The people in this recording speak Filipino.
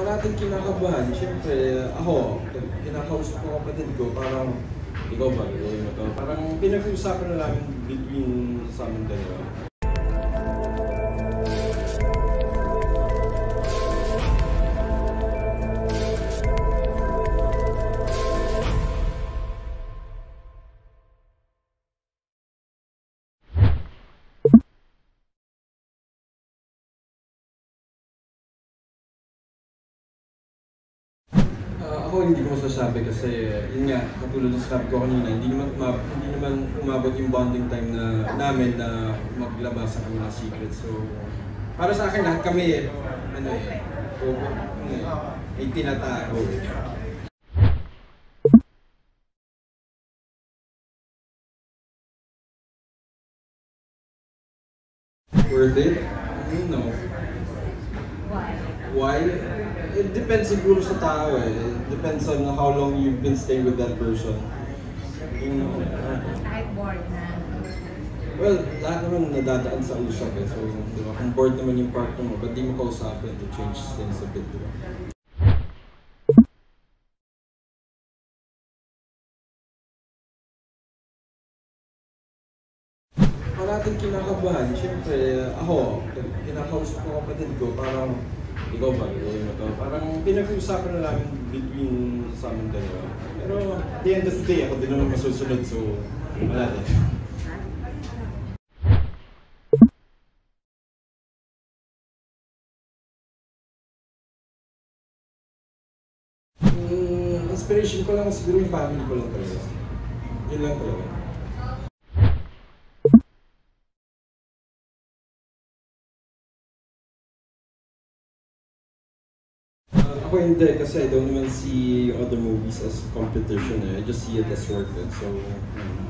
parating kinakabahan. Siyempre, ako, kinakausap ko kapatid ko, parang, ikaw ba, gawin mo to? Parang pinag-uusapan na namin between sa amin dalawa. Ako hindi ko masasabi kasi yun nga, katulad ng sinabi ko kanina, hindi naman, uma- hindi naman umabot yung bonding time na namin na maglabas kami ng secret. So, para sa akin lahat kami, ano eh, o, ano eh, may tinatago. Worth it? Mm, No. Why? Why? It depends siguro sa tao eh. It depends on how long you've been staying with that person. Yung, uh, Kahit bored na. well, lahat naman nadadaan sa usap eh. So, di ba, kung bored naman yung partner mo, ba't di mo kausapin to change things a bit, di ba? Parating kinakabahan, siyempre, ako, kinakausap ko kapatid ko, parang, ikaw ba, gawin mo to? Parang pinag-uusapan na namin between sa amin dalawa. Pero, at the end of the day, ako din naman masusunod, so, wala din. Inspiration ko lang siguro yung family ko lang talaga. Yun lang talaga. Ako hindi kasi I don't even see other movies as competition eh. I just see it as work eh. So, mm,